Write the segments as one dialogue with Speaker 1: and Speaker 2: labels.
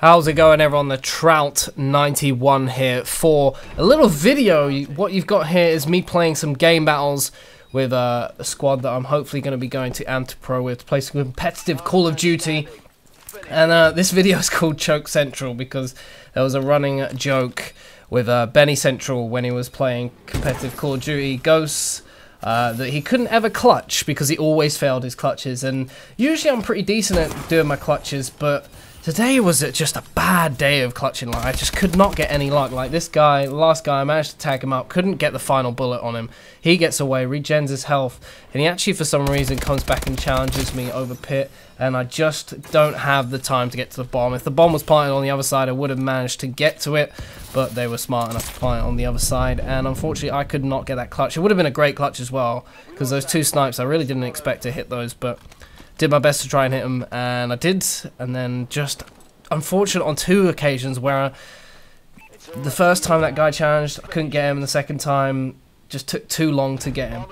Speaker 1: How's it going everyone? The Trout 91 here for a little video. What you've got here is me playing some game battles with uh, a squad that I'm hopefully going to be going to Antipro with to play some competitive Call of Duty. And uh, this video is called Choke Central because there was a running joke with uh, Benny Central when he was playing competitive Call of Duty Ghosts. Uh, that he couldn't ever clutch because he always failed his clutches and usually I'm pretty decent at doing my clutches but Today was just a bad day of clutching luck. I just could not get any luck. Like this guy, last guy, I managed to tag him up, couldn't get the final bullet on him. He gets away, regens his health, and he actually for some reason comes back and challenges me over pit, and I just don't have the time to get to the bomb. If the bomb was planted on the other side, I would have managed to get to it, but they were smart enough to plant it on the other side, and unfortunately I could not get that clutch. It would have been a great clutch as well, because those two snipes, I really didn't expect to hit those, but did my best to try and hit him, and I did, and then just unfortunate on two occasions where the first time that guy challenged, I couldn't get him, and the second time just took too long to get him.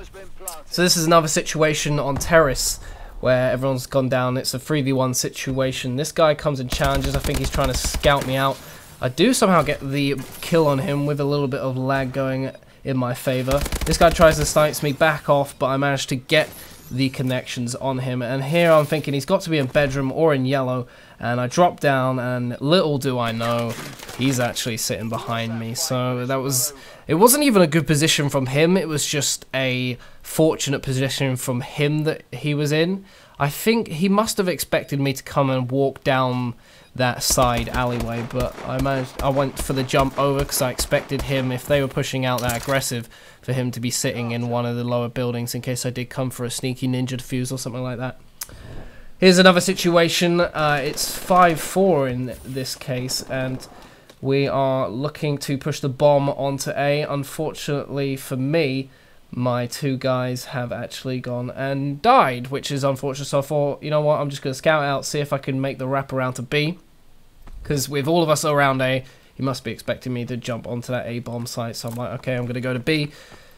Speaker 1: So this is another situation on Terrace where everyone's gone down. It's a 3v1 situation. This guy comes and challenges. I think he's trying to scout me out. I do somehow get the kill on him with a little bit of lag going in my favor. This guy tries to snipe me back off, but I managed to get the connections on him. And here I'm thinking he's got to be in bedroom or in yellow. And I drop down and little do I know, he's actually sitting behind me. So that was, it wasn't even a good position from him. It was just a fortunate position from him that he was in. I think he must have expected me to come and walk down that side alleyway, but I managed. I went for the jump over because I expected him, if they were pushing out that aggressive, for him to be sitting in one of the lower buildings in case I did come for a sneaky ninja defuse or something like that. Here's another situation. Uh, it's 5-4 in this case, and we are looking to push the bomb onto A. Unfortunately for me, my two guys have actually gone and died, which is unfortunate. So I thought, you know what, I'm just going to scout out, see if I can make the wrap around to B. Because with all of us around A, he must be expecting me to jump onto that A bomb site. So I'm like, okay, I'm going to go to B,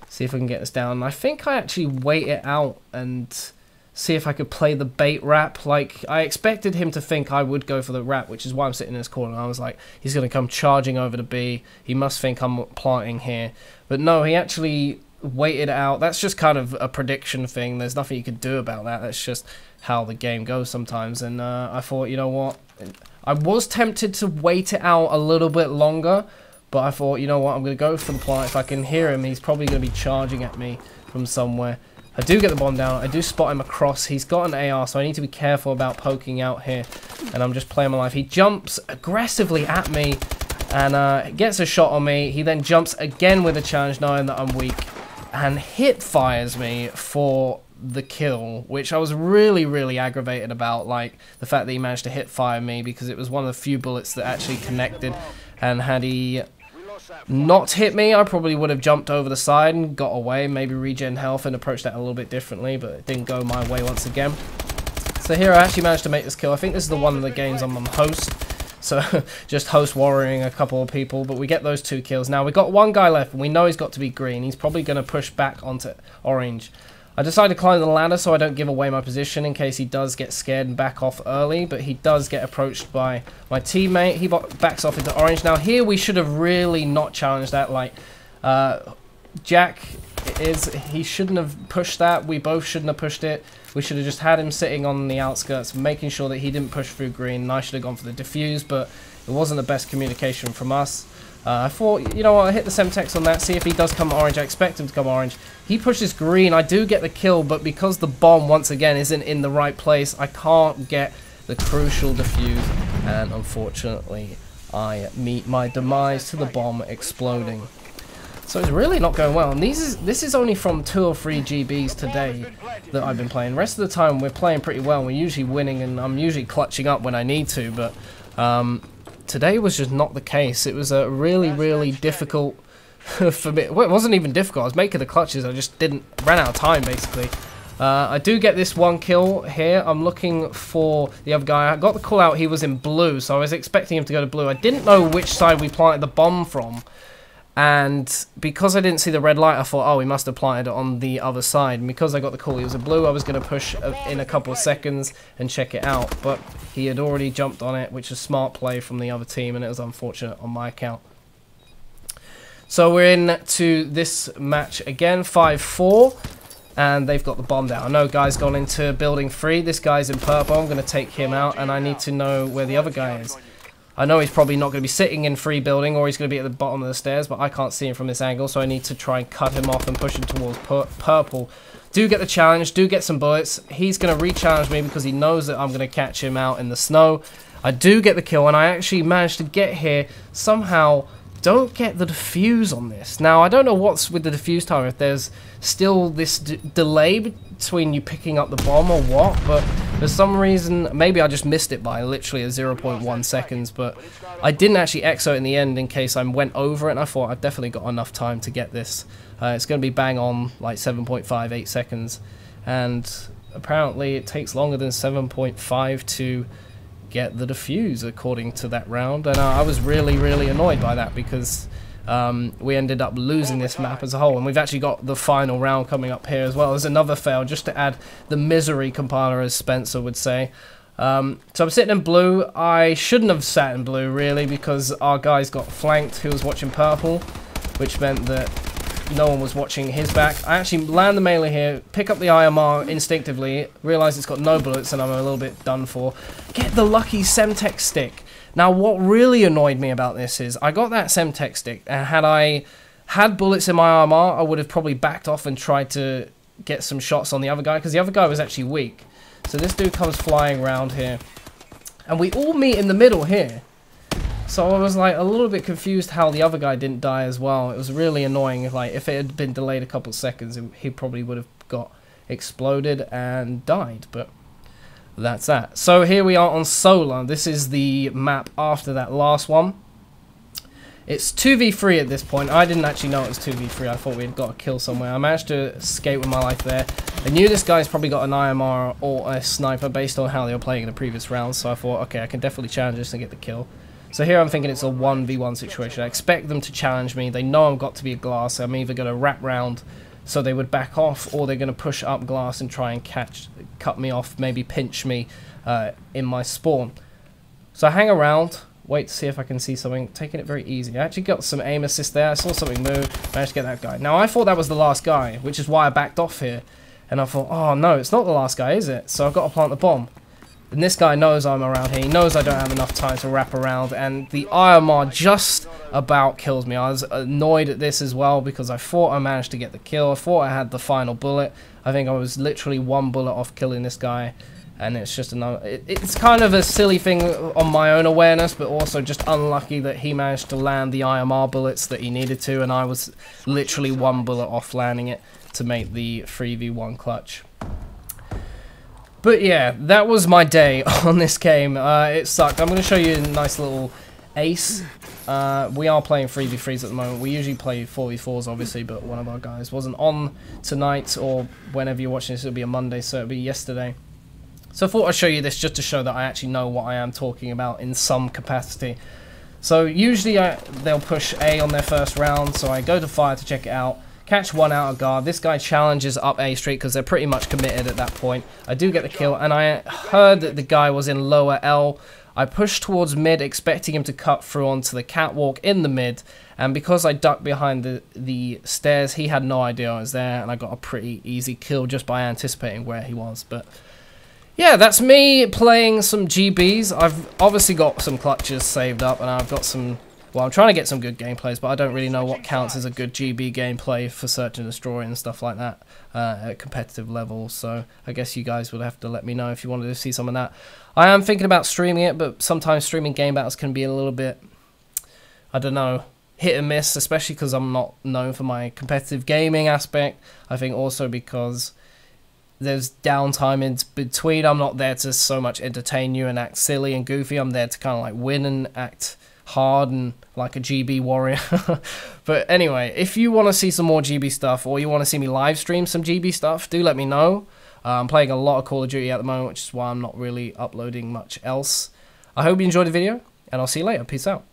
Speaker 1: see if I can get this down. And I think I actually wait it out and see if I could play the bait wrap. Like, I expected him to think I would go for the wrap, which is why I'm sitting in this corner. I was like, he's going to come charging over to B. He must think I'm planting here. But no, he actually waited out. That's just kind of a prediction thing. There's nothing you can do about that. That's just how the game goes sometimes. And uh, I thought, you know what? I was tempted to wait it out a little bit longer, but I thought, you know what? I'm going to go for the plant. If I can hear him, he's probably going to be charging at me from somewhere. I do get the bomb down. I do spot him across. He's got an AR, so I need to be careful about poking out here. And I'm just playing my life. He jumps aggressively at me and uh, gets a shot on me. He then jumps again with a challenge, knowing that I'm weak and hip fires me for the kill, which I was really, really aggravated about, like the fact that he managed to hip fire me because it was one of the few bullets that actually connected, and had he not hit me, I probably would have jumped over the side and got away, maybe regen health and approached that a little bit differently, but it didn't go my way once again. So here I actually managed to make this kill. I think this is the one of the games I'm on host, so just host warring a couple of people, but we get those two kills. Now we've got one guy left, and we know he's got to be green. He's probably going to push back onto orange. I decided to climb the ladder so I don't give away my position in case he does get scared and back off early, but he does get approached by my teammate. He backs off into orange. Now here we should have really not challenged that. Like, uh, Jack is, he shouldn't have pushed that. We both shouldn't have pushed it. We should have just had him sitting on the outskirts, making sure that he didn't push through green. And I should have gone for the defuse, but it wasn't the best communication from us. Uh, I thought, you know what, I hit the Semtex on that, see if he does come orange. I expect him to come orange. He pushes green. I do get the kill, but because the bomb, once again, isn't in the right place, I can't get the crucial defuse. And unfortunately, I meet my demise to the bomb exploding. So it's really not going well. And these is this is only from two or three GBs today that I've been playing. Rest of the time we're playing pretty well. We're usually winning and I'm usually clutching up when I need to. But um, today was just not the case. It was a really, really difficult for me. Well, it wasn't even difficult. I was making the clutches. I just didn't ran out of time basically. Uh, I do get this one kill here. I'm looking for the other guy. I got the call out. He was in blue, so I was expecting him to go to blue. I didn't know which side we planted the bomb from. And because I didn't see the red light, I thought, oh, he must have planted it on the other side. And because I got the call he was a blue, I was going to push in a couple of seconds and check it out. But he had already jumped on it, which is smart play from the other team, and it was unfortunate on my account. So we're in to this match again, 5-4. And they've got the bomb down. I know guy's gone into building three. This guy's in purple. I'm going to take him out, and I need to know where the other guy is. I know he's probably not going to be sitting in free building or he's going to be at the bottom of the stairs, but I can't see him from this angle, so I need to try and cut him off and push him towards purple. Do get the challenge, do get some bullets. He's going to re-challenge me because he knows that I'm going to catch him out in the snow. I do get the kill, and I actually managed to get here somehow don't get the diffuse on this. Now, I don't know what's with the diffuse timer, if there's still this delay between you picking up the bomb or what, but for some reason, maybe I just missed it by literally a 0.1 seconds, but I didn't actually exo in the end in case I went over it, and I thought I've definitely got enough time to get this. Uh, it's going to be bang on like 7.58 seconds, and apparently it takes longer than 7.5 to get the diffuse according to that round. And uh, I was really really annoyed by that because um, we ended up losing this map as a whole. And we've actually got the final round coming up here as well there's another fail just to add the misery compiler as Spencer would say. Um, so I'm sitting in blue. I shouldn't have sat in blue really because our guys got flanked who was watching purple which meant that no one was watching his back. I actually land the melee here, pick up the IMR instinctively, realize it's got no bullets and I'm a little bit done for. Get the lucky Semtex stick. Now what really annoyed me about this is I got that Semtex stick and had I had bullets in my IMR I would have probably backed off and tried to get some shots on the other guy because the other guy was actually weak. So this dude comes flying around here and we all meet in the middle here. So I was like a little bit confused how the other guy didn't die as well. It was really annoying. Like if it had been delayed a couple seconds, he probably would have got exploded and died. But that's that. So here we are on Solar. This is the map after that last one. It's 2v3 at this point. I didn't actually know it was 2v3. I thought we had got a kill somewhere. I managed to escape with my life there. I knew this guy's probably got an IMR or a sniper based on how they were playing in the previous rounds. So I thought, okay, I can definitely challenge this and get the kill. So here I'm thinking it's a 1v1 situation. I expect them to challenge me. They know I've got to be a glass. I'm either going to wrap round so they would back off or they're going to push up glass and try and catch, cut me off, maybe pinch me uh, in my spawn. So I hang around, wait to see if I can see something, taking it very easy. I actually got some aim assist there. I saw something move, managed to get that guy. Now I thought that was the last guy, which is why I backed off here. And I thought, oh no, it's not the last guy, is it? So I've got to plant the bomb. And this guy knows I'm around here. He knows I don't have enough time to wrap around. And the IMR just about kills me. I was annoyed at this as well because I thought I managed to get the kill. I thought I had the final bullet. I think I was literally one bullet off killing this guy. And it's just another... It, it's kind of a silly thing on my own awareness, but also just unlucky that he managed to land the IMR bullets that he needed to. And I was literally one bullet off landing it to make the 3v1 clutch. But yeah, that was my day on this game. Uh, it sucked. I'm going to show you a nice little ace. Uh, we are playing 3v3s at the moment. We usually play 4v4s, obviously, but one of our guys wasn't on tonight, or whenever you're watching this, it'll be a Monday, so it'll be yesterday. So I thought I'd show you this just to show that I actually know what I am talking about in some capacity. So usually I, they'll push A on their first round, so I go to fire to check it out. Catch one out of guard. This guy challenges up A Street because they're pretty much committed at that point. I do get the kill, and I heard that the guy was in lower L. I pushed towards mid, expecting him to cut through onto the catwalk in the mid, and because I ducked behind the, the stairs, he had no idea I was there, and I got a pretty easy kill just by anticipating where he was. But yeah, that's me playing some GBs. I've obviously got some clutches saved up, and I've got some well, I'm trying to get some good gameplays, but I don't really know what counts as a good GB gameplay for Search and Destroy and stuff like that uh, at competitive level. So I guess you guys would have to let me know if you wanted to see some of that. I am thinking about streaming it, but sometimes streaming game battles can be a little bit, I don't know, hit and miss, especially because I'm not known for my competitive gaming aspect. I think also because there's downtime in between. I'm not there to so much entertain you and act silly and goofy. I'm there to kind of like win and act hard and like a GB warrior. but anyway, if you want to see some more GB stuff or you want to see me live stream some GB stuff, do let me know. Uh, I'm playing a lot of Call of Duty at the moment, which is why I'm not really uploading much else. I hope you enjoyed the video, and I'll see you later. Peace out.